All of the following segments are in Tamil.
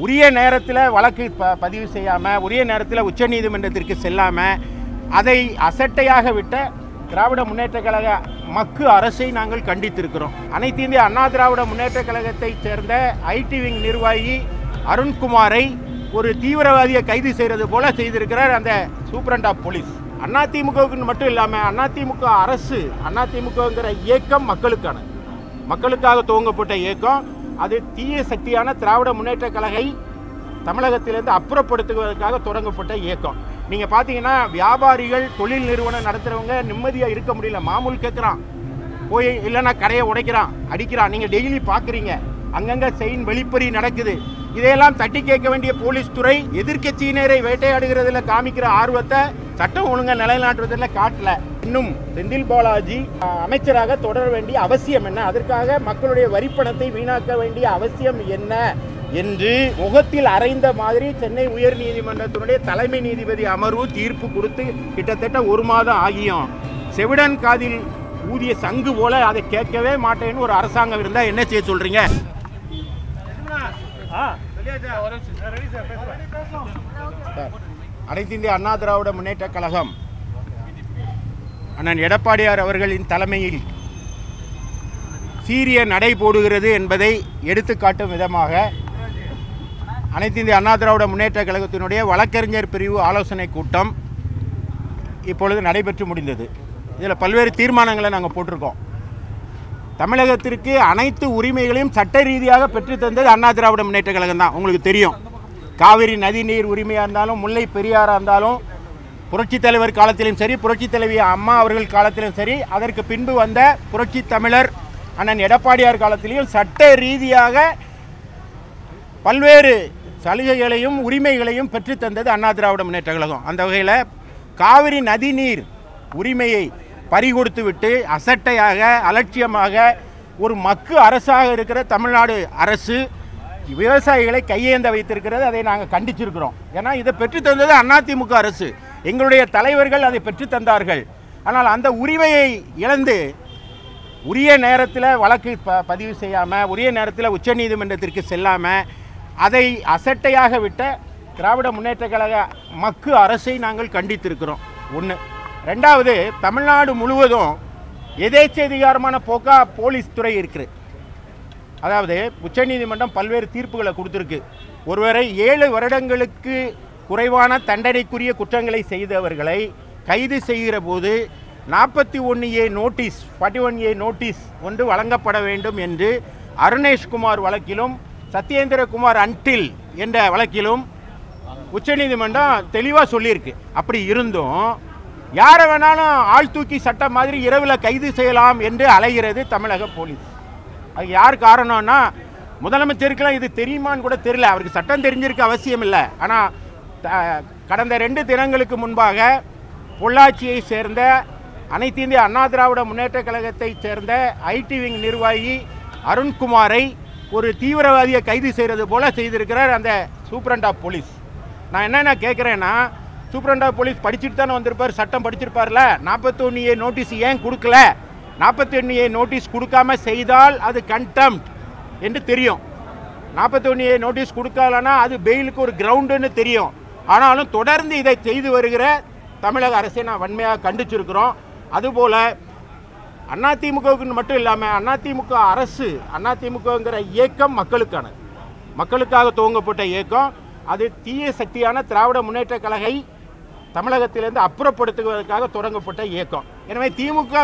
உரிய நேரத்தில் வழக்கு ப பதிவு செய்யாமல் உரிய நேரத்தில் உச்சநீதிமன்றத்திற்கு செல்லாமல் அதை அசட்டையாக விட்ட திராவிட முன்னேற்ற கழக மக்கு அரசை நாங்கள் கண்டித்திருக்கிறோம். அனைத்து இந்திய அண்ணா திராவிட முன்னேற்ற கழகத்தைச் சேர்ந்த ஐடி விங் நிர்வாகி அருண்குமாரை ஒரு தீவிரவாதியை கைது செய்கிறது போல செய்திருக்கிறார் அந்த சூப்பரண்ட் ஆஃப் போலீஸ். அதிமுகவுக்கு மட்டும் இல்லாமல் அதிமுக அரசு அதிமுகங்கிற இயக்கம் மக்களுக்கான மக்களுக்காக துவங்கப்பட்ட இயக்கம் அது தீய சக்தியான திராவிட முன்னேற்ற கழகை தமிழகத்திலிருந்து அப்புறப்படுத்துவதற்காக தொடங்கப்பட்ட இயக்கம். நீங்கள் பார்த்தீங்கன்னா வியாபாரிகள் தொழில் நிறுவனம் நடத்துகிறவங்க நிம்மதியாக இருக்க முடியல. மாமூல் கேட்குறான் போய் இல்லைன்னா கடையை உடைக்கிறான் அடிக்கிறான். நீங்கள் டெய்லி பார்க்குறீங்க அங்கங்கே செயின் வெளிப்பறி நடக்குது. இதையெல்லாம் தட்டி கேட்க வேண்டிய போலீஸ் துறை எதிர்க்கட்சியினரை வேட்டையாடுகிறதுல காமிக்கிற ஆர்வத்தை சட்டம் ஒழுங்கை நிலைநாட்டுவதில் காட்டல. இன்னும் செந்தில் பாலாஜி அமைச்சராக தொடர வேண்டிய அவசியம் என்ன? அதற்காக மக்களுடைய வரிப்பணத்தை வீணாக்க வேண்டிய அவசியம் என்ன? என்று முகத்தில் அறைந்த மாதிரி சென்னை உயர் நீதிமன்றத்தினுடைய தலைமை நீதிபதி அமர்வு தீர்ப்பு கொடுத்து கிட்டத்தட்ட ஒரு மாதம் ஆகியும். செவிடன் காதில் ஊதிய சங்கு போல அதை கேட்கவே மாட்டேன்னு ஒரு அரசாங்கம் இருந்தால் என்ன செய்ய சொல்றீங்க? சார், அனைத்து இந்திய அண்ணா திராவிட முன்னேற்ற கழகம் அண்ணன் எடப்பாடியார் அவர்களின் தலைமையில் சீரிய நடை போடுகிறது என்பதை எடுத்துக்காட்டும் விதமாக அனைத்து இந்திய அண்ணா திராவிட முன்னேற்ற கழகத்தினுடைய வழக்கறிஞர் பிரிவு ஆலோசனை கூட்டம் இப்பொழுது நடைபெற்று முடிந்தது. இதில் பல்வேறு தீர்மானங்களை நாங்கள் போட்டிருக்கோம். தமிழகத்திற்கு அனைத்து உரிமைகளையும் சட்ட ரீதியாக பெற்றுத்தந்தது அண்ணா திராவிட முன்னேற்ற கழகம் தான் உங்களுக்கு தெரியும். காவிரி நதிநீர் உரிமையாக இருந்தாலும் முல்லை பெரியாராக இருந்தாலும் புரட்சித் தலைவர் காலத்திலும் சரி புரட்சித் தலைவி அம்மா அவர்கள் காலத்திலும் சரி அதற்கு பின்பு வந்த புரட்சி தமிழர் அண்ணன் எடப்பாடியார் காலத்திலையும் சட்ட ரீதியாக பல்வேறு சலுகைகளையும் உரிமைகளையும் பெற்றுத்தந்தது அண்ணா திராவிட முன்னேற்ற கழகம். அந்த வகையில் காவிரி நதிநீர் உரிமையை பறிகொடுத்து விட்டு அசட்டையாக அலட்சியமாக ஒரு மக்கு அரசாக இருக்கிற தமிழ்நாடு அரசு விவசாயிகளை கையேந்த வைத்திருக்கிறது அதை நாங்கள் கண்டிச்சிருக்கிறோம். ஏன்னா இதை பெற்றுத்தந்தது அதிமுக அரசு. எங்களுடைய தலைவர்கள் அதை பெற்றுத்தந்தார்கள் ஆனால் அந்த உரிமையை இழந்து உரிய நேரத்தில் வழக்கு ப பதிவு செய்யாமல் உரிய நேரத்தில் உச்சநீதிமன்றத்திற்கு செல்லாமல் அதை அசட்டையாக விட்ட திராவிட முன்னேற்ற கழக மக்கு அரசை நாங்கள் கண்டித்திருக்கிறோம். ஒன்று ரெண்டாவது தமிழ்நாடு முழுவதும் எதேச்சதிகாரமான போக்கா போலீஸ் துறை இருக்குது. அதாவது உச்சநீதிமன்றம் பல்வேறு தீர்ப்புகளை கொடுத்துருக்கு. ஒருவரை ஏழு வருடங்களுக்கு குறைவான தண்டனைக்குரிய குற்றங்களை செய்தவர்களை கைது செய்கிற போது நாற்பத்தி ஒன்று A notice forty one A notice ஒன்று வழங்கப்பட வேண்டும் என்று அருணேஷ்குமார் வழக்கிலும் சத்யேந்திரகுமார் அன்டில் என்ற வழக்கிலும் உச்சநீதிமன்றம் தெளிவாக சொல்லியிருக்கு. அப்படி இருந்தும் யாரை வேணாலும் ஆள் தூக்கி சட்டம் மாதிரி இரவில் கைது செய்யலாம் என்று அலைகிறது தமிழக போலீஸ். அது யார் காரணம்னா முதலமைச்சருக்கெல்லாம் இது தெரியுமான்னு கூட தெரியல. அவருக்கு சட்டம் தெரிஞ்சிருக்க அவசியம் இல்லை. ஆனால் கடந்த ரெண்டு தினங்களுக்கு முன்பாக பொள்ளாச்சியை சேர்ந்த அனைத்து இந்திய அண்ணா திராவிட முன்னேற்ற கழகத்தைச் சேர்ந்த ஐடி விங் நிர்வாகி அருண்குமாரை ஒரு தீவிரவாதியை கைது செய்கிறது போல செய்திருக்கிறார் அந்த சூப்பரண்ட் ஆஃப் போலீஸ். நான் என்னென்ன கேட்குறேன்னா சூப்பரண்ட் ஆஃப் போலீஸ் படிச்சுட்டு தானே வந்திருப்பார் சட்டம் படிச்சிருப்பார்ல. நாற்பத்தொன்னியை ஏ நோட்டீஸ் ஏன் கொடுக்கல? நாற்பத்தொன்று ஏ நோட்டீஸ் கொடுக்காம செய்தால் அது கண்டெம்ட் என்று தெரியும். நாற்பத்தொன்று ஏ நோட்டீஸ் கொடுக்கலன்னா அது பெயிலுக்கு ஒரு கிரவுண்டுன்னு தெரியும். ஆனாலும் தொடர்ந்து இதை செய்து வருகிற தமிழக அரசை நான் வன்மையாக கண்டிச்சிருக்கிறோம். அதுபோல் அதிமுகவுக்கு மட்டும் இல்லாமல் அதிமுக அரசு அதிமுகங்கிற இயக்கம் மக்களுக்கானது. மக்களுக்காக துவங்கப்பட்ட இயக்கம். அது தீய சக்தியான திராவிட முன்னேற்ற கழகை தமிழகத்திலிருந்து அப்புறப்படுத்துவதற்காக தொடங்கப்பட்ட இயக்கம். எனவே திமுக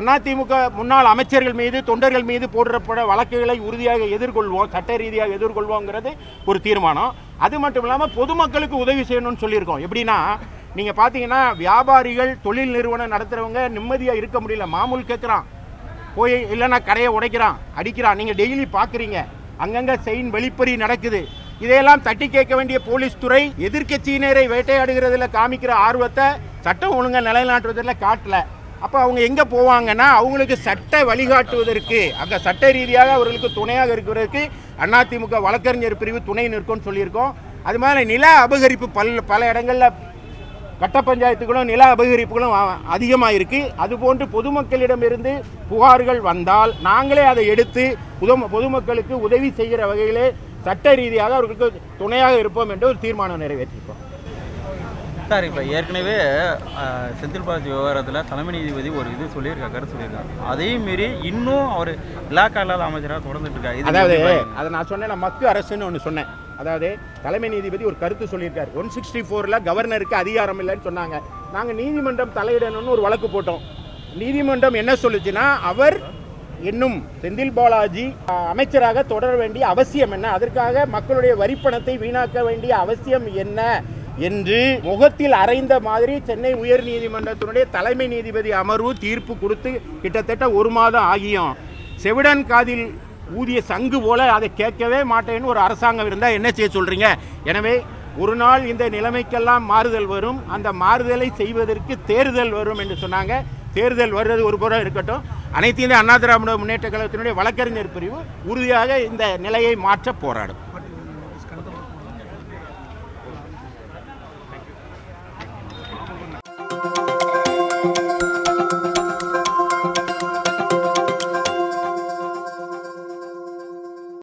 அதிமுக முன்னாள் அமைச்சர்கள் மீது தொண்டர்கள் மீது போடுறப்பட வழக்குகளை உறுதியாக எதிர்கொள்வோம் சட்ட ரீதியாக எதிர்கொள்வோங்கிறது ஒரு தீர்மானம். அது மட்டும் இல்லாமல் பொதுமக்களுக்கு உதவி செய்யணும்னு சொல்லியிருக்கோம். எப்படின்னா நீங்கள் பார்த்தீங்கன்னா வியாபாரிகள் தொழில் நிறுவனம் நடத்துகிறவங்க நிம்மதியாக இருக்க முடியல. மாமூல் கேட்குறான் போய் இல்லைன்னா கடையை உடைக்கிறான் அடிக்கிறான். நீங்கள் டெய்லி பார்க்குறீங்க அங்கங்கே செயின் வெளிப்பறி நடக்குது. இதையெல்லாம் தட்டி கேட்க வேண்டிய போலீஸ் துறை எதிர்க்கட்சியினரை வேட்டையாடுகிறதுல காமிக்கிற ஆர்வத்தை சட்டம் ஒழுங்கை நிலைநாட்டுவதில் காட்டலை. அப்போ அவங்க எங்கே போவாங்கன்னா அவங்களுக்கு சட்ட வழிகாட்டுவதற்கு அங்கே சட்ட ரீதியாக அவர்களுக்கு துணையாக இருக்கிறதுக்கு அதிமுக வழக்கறிஞர் பிரிவு துணை நிற்கும்னு சொல்லியிருக்கோம். அது மாதிரி நில அபகரிப்பு பல் பல இடங்களில் கட்ட பஞ்சாயத்துகளும் நில அபகரிப்புகளும் அதிகமாக இருக்குது அதுபோன்று பொதுமக்களிடமிருந்து புகார்கள் வந்தால் நாங்களே அதை எடுத்து புது பொதுமக்களுக்கு உதவி செய்கிற வகையிலே சட்ட ரீதியாக அவர்களுக்கு துணையாக இருப்போம் என்று ஒரு தீர்மானம் நிறைவேற்றிருக்கோம். சார் இப்போ ஏற்கனவே செந்தில் பாலாஜி விவகாரத்தில் தலைமை நீதிபதி ஒரு இது சொல்லியிருக்காரு கருத்து சொல்லியிருக்காங்க அதையும் மீறி இன்னும் அவர் இலாக்கா இல்லாத அமைச்சராக தொடர்ந்துட்டு இருக்காரு. அதாவது? அதை நான் சொன்னேன் மக்கு அரசுன்னு ஒன்று சொன்னேன். அதாவது தலைமை நீதிபதி ஒரு கருத்து சொல்லியிருக்காரு. ஒன் சிக்ஸ்டி ஃபோரில் கவர்னருக்கு அதிகாரம் இல்லைன்னு சொன்னாங்க. நாங்கள் நீதிமன்றம் தலையிடணும்னு ஒரு வழக்கு போட்டோம். நீதிமன்றம் என்ன சொல்லுச்சுன்னா அவர் இன்னும் செந்தில் பாலாஜி அமைச்சராக தொடர வேண்டிய அவசியம் என்ன? அதற்காக மக்களுடைய வரிப்பணத்தை வீணாக்க வேண்டிய அவசியம் என்ன? என்று முகத்தில் அறைந்த மாதிரி சென்னை உயர் நீதிமன்றத்தினுடைய தலைமை நீதிபதி அமர்வு தீர்ப்பு கொடுத்து கிட்டத்தட்ட ஒரு மாதம் ஆகியும். செவிடன் காதில் ஊதிய சங்கு போல அதை கேட்கவே மாட்டேன்னு ஒரு அரசாங்கம் இருந்தால் என்ன செய்ய சொல்றீங்க? எனவே ஒரு நாள் இந்த நிலைமைக்கெல்லாம் மாறுதல் வரும். அந்த மாறுதலை செய்வதற்கு தேர்தல் வரும் என்று சொன்னாங்க. தேர்தல் வர்றது ஒரு புறம் இருக்கட்டும். அனைத்து இந்த அண்ணா திராவிட முன்னேற்ற கழகத்தினுடைய வழக்கறிஞர் பிரிவு உறுதியாக இந்த நிலையை மாற்ற போராடும்.